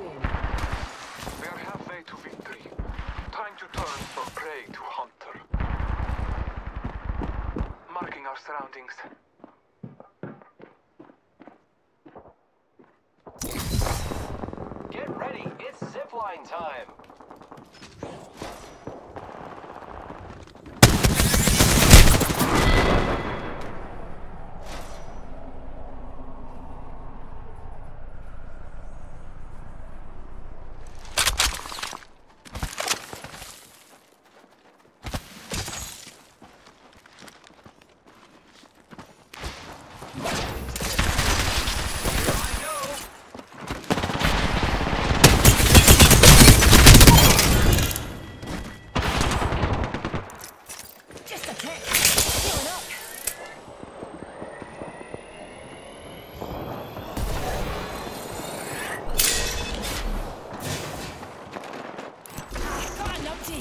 We are halfway to victory. Time to turn from prey to hunter. Marking our surroundings. Get ready, it's zipline time.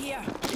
Here.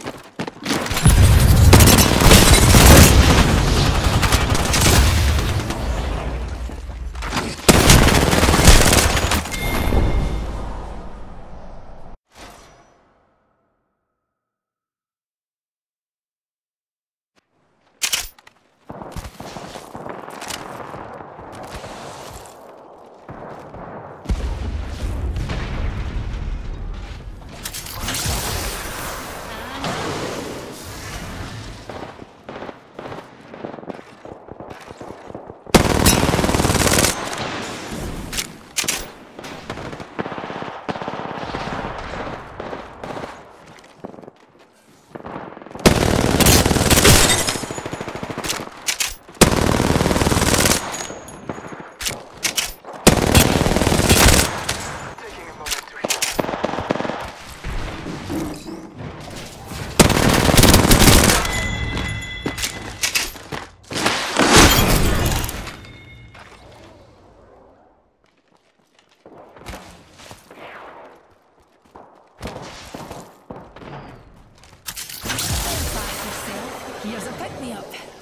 Me up.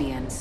You